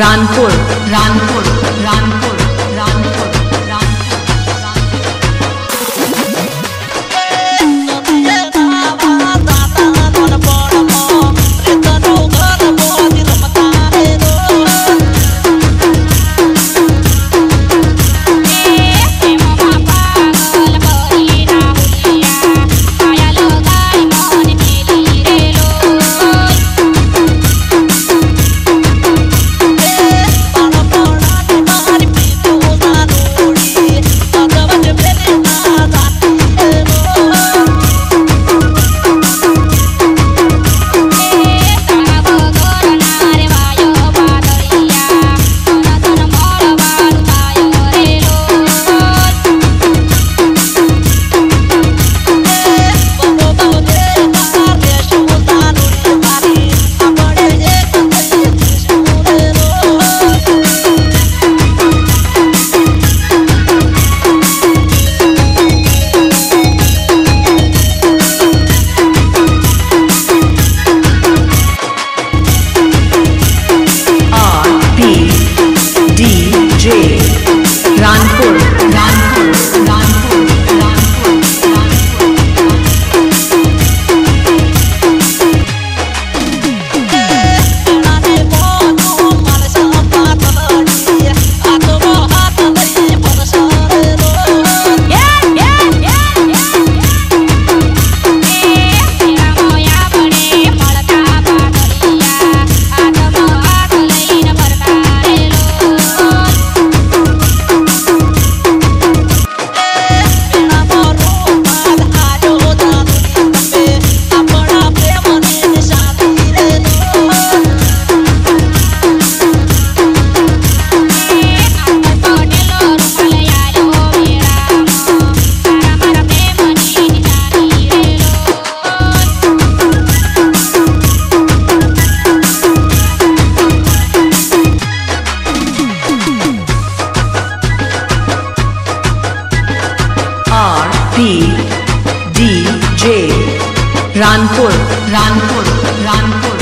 Ranpur Ranpur. Ranpur Ranpur Ranpur.